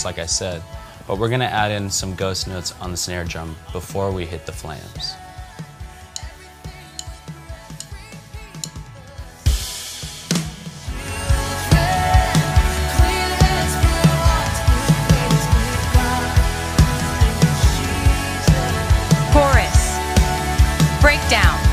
chorus, like I said, but we're gonna add in some ghost notes on the snare drum before we hit the flams. Chorus. Breakdown.